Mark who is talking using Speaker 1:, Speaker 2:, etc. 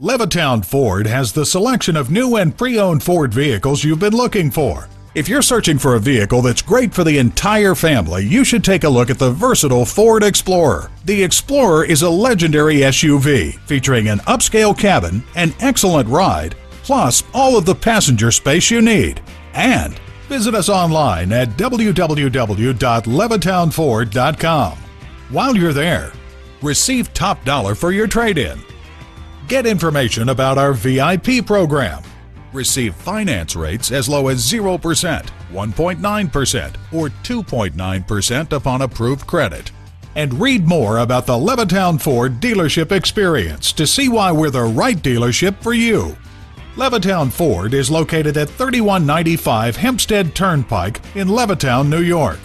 Speaker 1: Levittown Ford has the selection of new and pre owned Ford vehicles you've been looking for. If you're searching for a vehicle that's great for the entire family, you should take a look at the versatile Ford Explorer. The Explorer is a legendary SUV featuring an upscale cabin, an excellent ride, plus all of the passenger space you need. And visit us online at www.levittownford.com. While you're there, receive top dollar for your trade in. Get information about our VIP program. Receive finance rates as low as 0%, 1.9%, or 2.9% upon approved credit. And read more about the Levittown Ford dealership experience to see why we're the right dealership for you. Levittown Ford is located at 3195 Hempstead Turnpike in Levittown, New York.